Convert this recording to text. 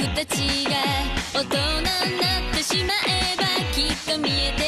僕たちが大人になってしまえばきっと見えて